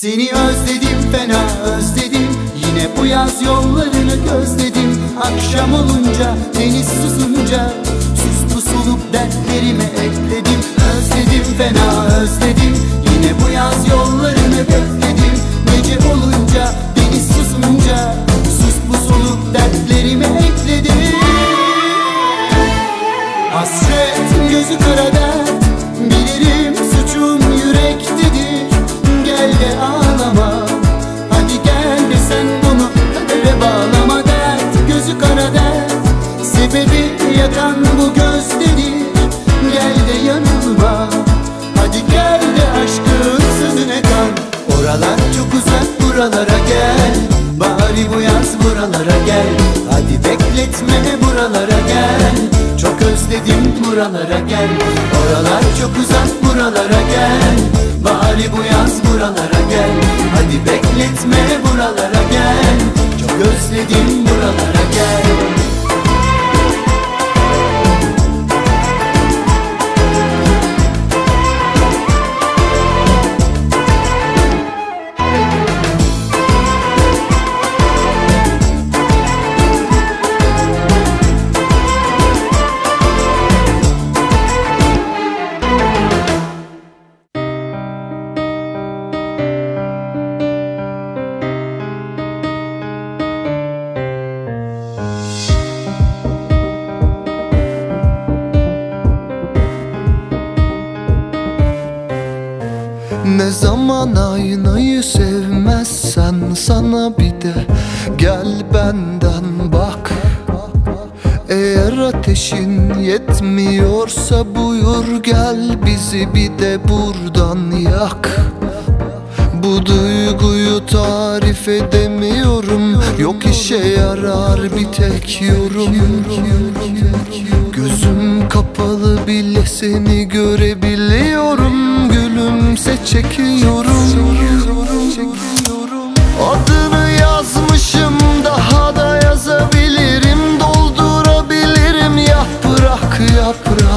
Seni özledim fena özledim. Yine bu yaz yollarını gözledim. Akşam olunca deniz susunca Sus pusulup dertlerime ekledim. Özledim fena özledim. Yine bu yaz yollarını bekledim Bari bu yaz buralara gel. Hadi bekletme buralara gel. Çok özledim buralara gel. Oralar çok uzak buralara gel. Bari bu yaz buralara gel. Hadi bekletme buralara gel. Çok özledim Ne zaman aynayı sevmezsen sana bir de gel benden bak. Eğer ateşin yetmiyorsa buyur gel bizi bir de buradan yak. Bu duyguyu tarif edemiyorum Yok işe yarar bir tek yorum. Gözüm kapalı bile seni görebiliyorum Gülümse çekiyorum. Adını yazmışım daha da yazabilirim. Doldurabilirim yaprak yaprak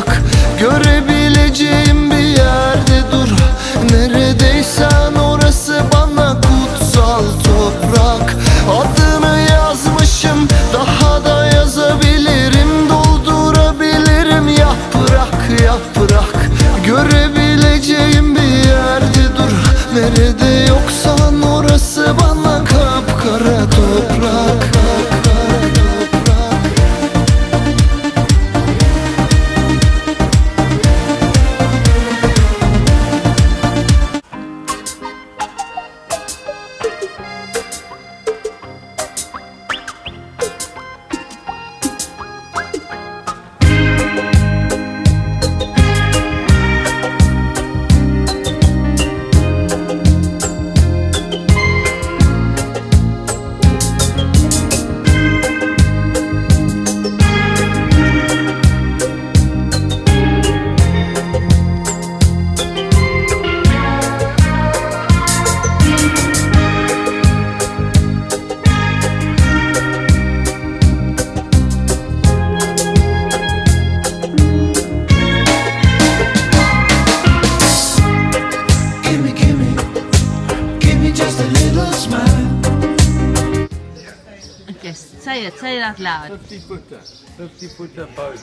say it, say it out loud. 50 footer, 50 footer boat.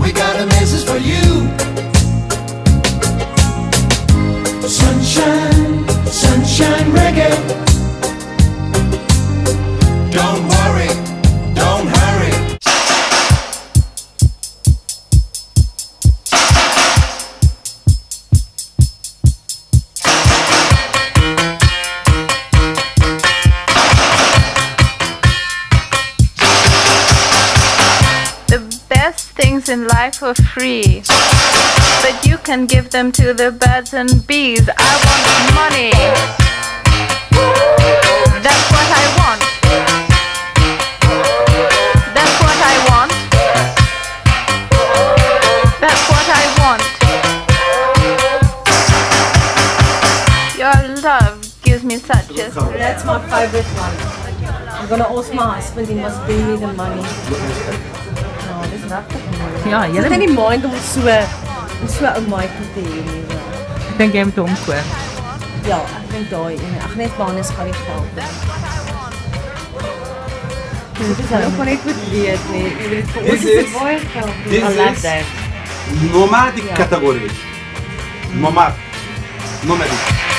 We got a message for you. In life are free, but you can give them to the birds and bees. I want money. That's what I want. That's what I want. That's what I want. Your love gives me such a thrill. That's my favorite one. I'm gonna ask my husband, he must bring me the money. ja. Ja, het is niet nou mind om zo een 'n te hê Ik denk jij jy dom. Ja, ik denk daai en ag net Banus gaan die. Dit is ook net goed weet nie. Is dit categorie nomad Nomadic Nomad. Nomadic.